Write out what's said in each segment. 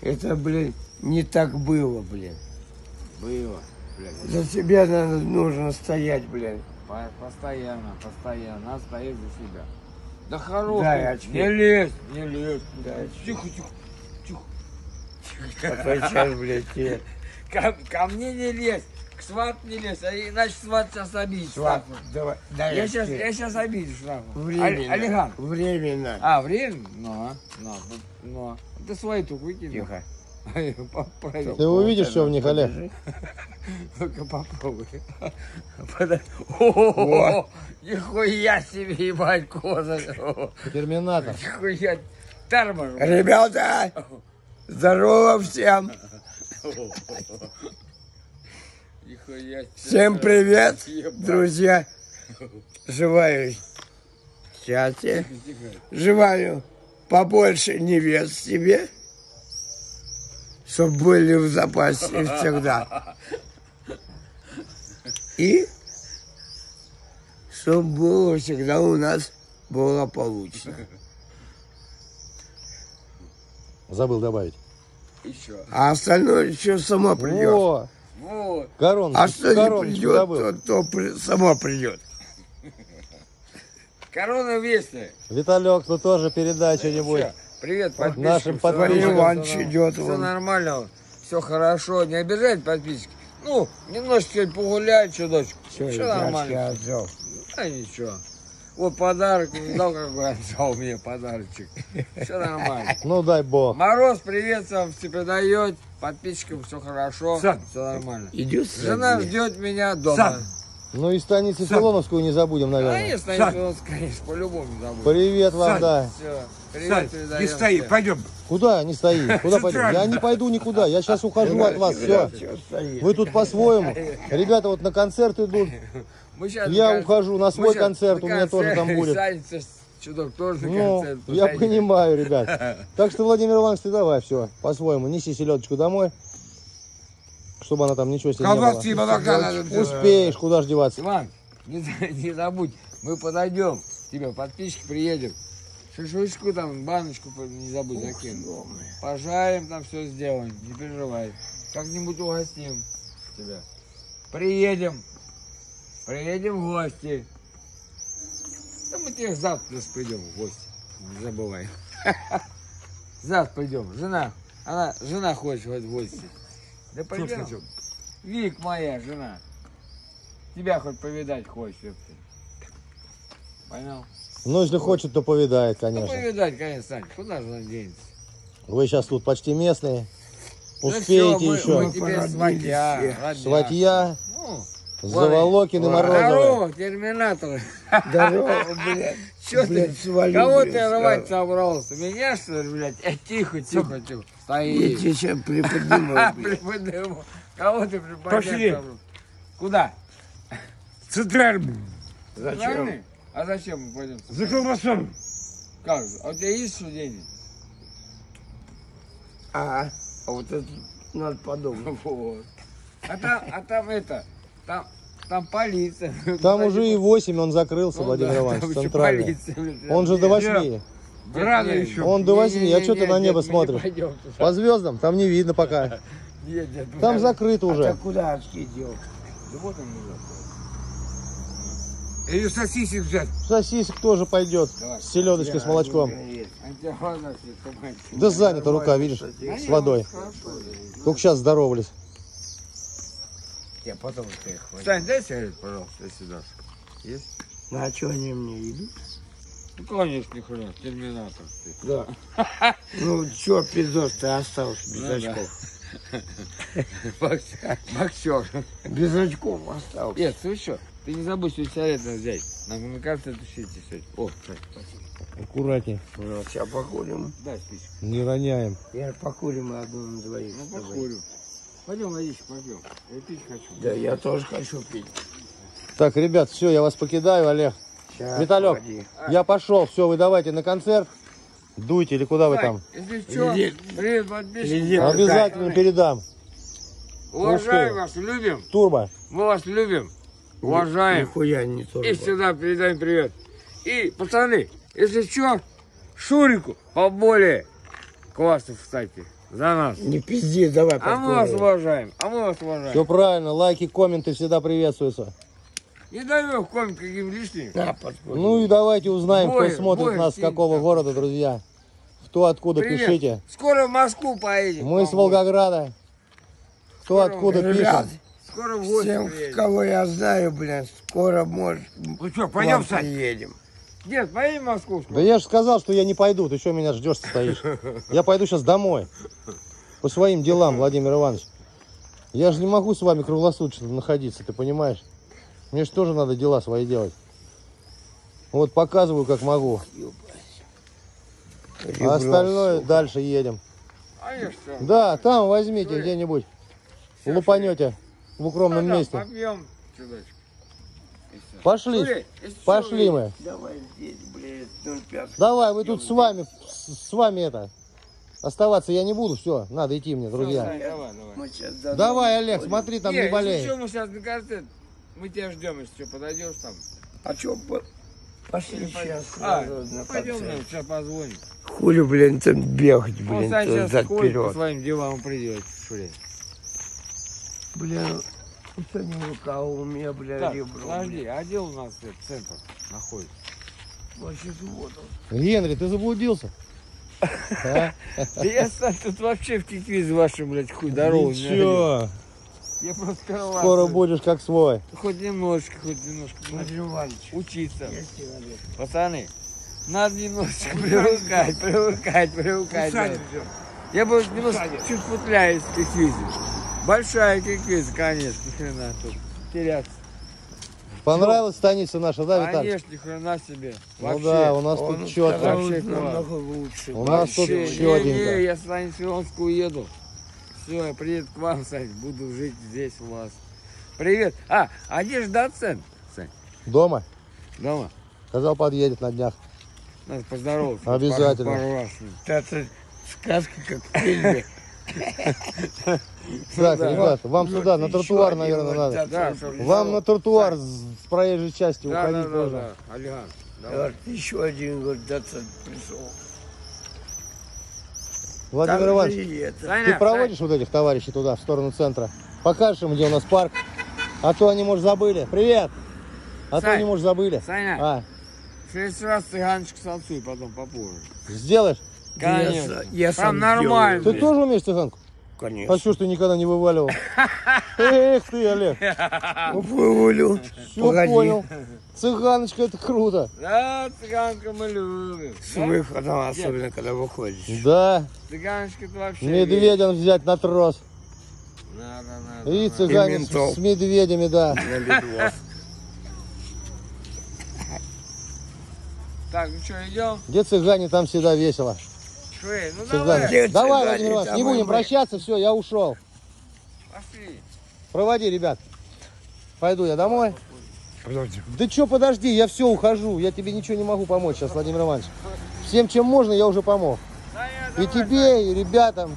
Это, блин, не так было, блин. Было, блядь. За себя надо, нужно стоять, блин. По- Постоянно, постоянно. Надо стоять за себя. Да хорош. Ты. очки. Не лезь, не лезь. Дай Тихо, тихо, тихо. А то сейчас, блядь, тебе Ко, ко мне не лезь. К сват не лезь, а иначе сват сейчас обидит. сват, нахуй. давай, дай Я сейчас, я сейчас обидишь, нахуй. Временно. Олеган. Временно. А, время? Ну, ну, ну. Ты свои только выкинь. Тихо. Попробуй. Ты увидишь, что в них, Олег? Ну-ка попробуй. О, Нихуя себе, ебать, коза. Терминатор. Нихуя. Тормоз. Ребята, здорово всем. Всем привет, друзья. Желаю счастья. Желаю побольше невест себе. Чтобы были в запасе всегда. И чтобы было всегда у нас благополучно. Забыл добавить. Еще. А остальное еще само придет. Вот. корон, А что не придет, то, то при- само придет. Корона весная. Виталек, ну тоже передай что-нибудь. Всё. Привет, Нашим подписчикам. Всё подписчикам. Иваныч идет Все нормально, все хорошо. Не обижайте подписчики. Ну, сегодня погулять, чудочек. Все, Все нормально. отдал. А ничего. Вот подарок, видал, какой отдал мне подарочек. Все нормально. Ну дай бог. Мороз, привет вам тебе дает. Подписчикам все хорошо. Все нормально. Идет Жена ждет меня дома. Ну и станицу Филоновскую не забудем, наверное. Конечно, если он, конечно, по-любому не забудет. Привет вам, да. Все. Привет, не стои, всем. пойдем. Куда не стоит? Куда пойдем? Я не пойду никуда. Я сейчас ухожу от вас. Все. Вы тут по-своему. Ребята вот на концерт идут. Я ухожу на свой концерт, у меня тоже там будет. Чудок тоже Ну, концерт. я понимаю, ребят. Так что, Владимир Иванович, ты давай, все, по-своему. Неси селедочку домой, чтобы она там ничего себе не Колбаски и было. молока надо. Успеешь, куда ж деваться. Иван, не, не забудь, мы подойдем, тебе подписчики приедем. Шашлычку там, баночку не забудь закинуть. Пожарим там все сделаем, не переживай. Как-нибудь угостим тебя. Приедем. Приедем в гости. Мы тебе завтра придем в гости. Не забывай. Завтра придем. Жена, она, жена хочет хоть в гости. Да пойдем. Вик моя жена. Тебя хоть повидать хочет. Понял? Ну, если хочет, то повидает, Ну, конечно. повидать, конечно, Сань. Куда же он денется? Вы сейчас тут почти местные. Успеете всё, мы- еще. Мы тебе породнились сватья. все. Сватья, Ну, Заволокин и Морозова. Здорово, терминатор. Здорово, блядь. Че ты? свалю, Кого блядь, ты рвать собрался? Меня что ли, блядь? Э, тихо, тихо, тихо. Я Стои. тебе сейчас приподниму, приподниму. Кого ты приподнял? Пошли. Куда? Центральный. Зачем? А зачем мы пойдем? За колбасом. Как? А у тебя есть что денег? А, а вот это надо подумать. Вот. А там, а там это, там, там полиция. Там уже и 8 он закрылся, Ну Владимир да, Иванович, центральный. полиция, блядь. Он же до 8. Дед, Рано еще. Он до 8. А что ты на небо не смотришь? По звездам там не видно пока. Нет, мы Там закрыто А уже. ты куда очки дел? Да вот он уже. Или сосисек взять. Сосисок тоже пойдет. Давай. С селедочкой, с молочком. Да занята рука, видишь, с водой. Только сейчас здоровались. Я потом их возьму. Сань, дай сигарет, пожалуйста, дашь. Есть? Ну а что они мне идут? Ну, конечно, ни хрена, терминатор ты. Да. Ну что, пиздос, ты остался без Ну да. очков. Боксер. Боксер. Без очков остался. Нет, ты что? Ты не забудь свою сигарету взять. Нам, мне кажется, это сегодня. О, спасибо. Аккуратнее. Ну, сейчас покурим. Дай спичку. Не роняем. Я покурим одну на двоих. Ну, покурю. Пойдем, водичку попьем. Я пить хочу. Да, я тоже хочу пить. Так, ребят, все, я вас покидаю, Олег. Щас, Виталек, погоди. я пошел. Все, вы давайте на концерт. Дуйте или куда вы там? Если что, привет, подписчики. Лизит. Обязательно передам. Уважаем Успею. вас, любим. Турбо. Мы вас любим. Уважаем. Нихуя не то. И сюда передаем привет. И, пацаны, если что, Шурику поболее. классов, кстати, за нас. Не пизди, давай А мы вас уважаем, а мы вас уважаем. Все правильно, лайки, комменты всегда приветствуются. Не даем комик каким лишним. Подгоним. Ну и давайте узнаем, Бой, кто смотрит бой, нас, с какого города, друзья. Кто откуда, Привет. пишите. Скоро в Москву поедем. Мы с. Волгограда. Кто Скоро, откуда Ребят, пишет. Скоро в гости всем, приедем. кого я знаю, блин, скоро, может, Ну что, пойдем, Сань? приедем. Дед, поедем в Москву скоро? Да я же сказал, что я не пойду. Ты что меня ждешь стоишь? Я пойду сейчас домой. По своим делам, Владимир Иванович. Я же не могу с вами круглосуточно находиться, ты понимаешь? Мне же тоже надо дела свои делать. Вот показываю, как могу. А остальное дальше едем. А? Да, там возьмите где-нибудь. Лупанете в укромном месте. Попьем чудочек. Пошли, если пошли что, мы. Давай здесь, блин, 05. Давай, вы тут с вами, с с вами это. Оставаться я не буду, все, надо идти мне, друзья. Давай, давай. Мы Давай, Олег, смотри, там не если болеет. что, мы сейчас на карте, мы тебя ждем, если что, подойдешь там. А чё, по- пошли сейчас А, на пойдем, концерт. нам сейчас позвоним. Хули, блин, там бегать, Он блин, Сань сейчас ходит по своим делам придет. Блин, что не рука, у меня, бля, Так, ребро. подожди, а где у нас центр находится? Вообще вот он. Генри, ты заблудился? А? Да я сам тут вообще в киквиз вашем, блядь, хуй здоровый. Ничего, Я просто скоро будешь как свой. Хоть немножко, хоть немножко. ну, Учиться. Пацаны, надо немножечко привыкать, привыкать, привыкать. Я бы немножко чуть путляюсь в киквизе. Большая киквиза, конечно, ни хрена тут. Теряться. Понравилась станица наша, да, Виталий? Конечно, ни хрена себе. Ну Вообще. да, у нас Он тут четко. Вообще намного лучше. У нас тут Вообще, не, не, четенько. я с Станиславского уеду. Все, я приеду к вам, Сань, буду жить здесь у вас. Привет. А, а где же доцент, Сань? Дома? Дома? Сказал, подъедет на днях. Надо поздороваться. Обязательно. Пару, пару раз. Это сказка, как в фильме. Так, да. ребят, вам Ну, сюда, на тротуар, наверное, надо. Вам на тротуар с проезжей части уходить давай. Говорит, еще один, говорит, доцент пришел. Владимир Иванович, ты проводишь вот этих товарищей туда, в сторону центра? Покажешь им, где у нас парк? А то они, может, забыли. Привет! А то Сань, они, может, забыли. Саня. А, В следующий раз цыганочку танцуй, потом попозже. сделаешь? Я Конечно. я Там сам нормально. Ты тоже умеешь цыганку? Конечно. А что ж ты никогда не вываливал? Эх ты, Олег, Вывалю. все Погоди. понял. Цыганочка, это круто. Да, цыганка мы любим. С выходом, особенно когда выходишь. Да, Цыганочка это вообще... медведя взять на трос. Надо, надо. И цыгане с, с медведями, да. Так, ну что, идем? Где цыгане, там всегда весело. Швей, ну Цыгане. давай, Где Давай, цыгане, Владимир Иванович, там не будем мы. прощаться, все, я ушел. пошли. Проводи, ребят. Пойду я домой. Подожди. Да что, подожди, я все, ухожу. Я тебе ничего не могу помочь сейчас, Владимир Иванович. Всем, чем можно, я уже помог. Саня, И давай, тебе, и ребятам,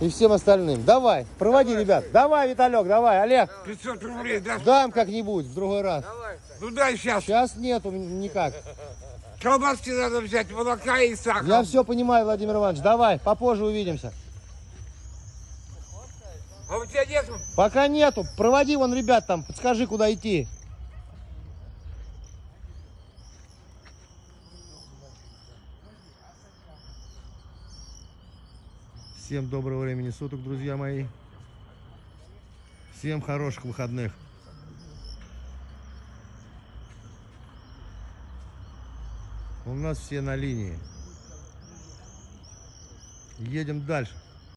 и всем остальным. Давай, проводи, ребят. Давай, Виталек, давай, Олег. 500 рублей дашь? Дам как-нибудь в другой раз. Давай, Ну дай сейчас. Сейчас нету никак. Колбаски надо взять, молока и сахар. Я все понимаю, Владимир Иванович. Давай, попозже увидимся. А у тебя нет? Пока нету. Проводи вон ребят там, подскажи, куда идти. Всем доброго времени суток, друзья мои. Всем хороших выходных. У нас все на линии. Едем дальше.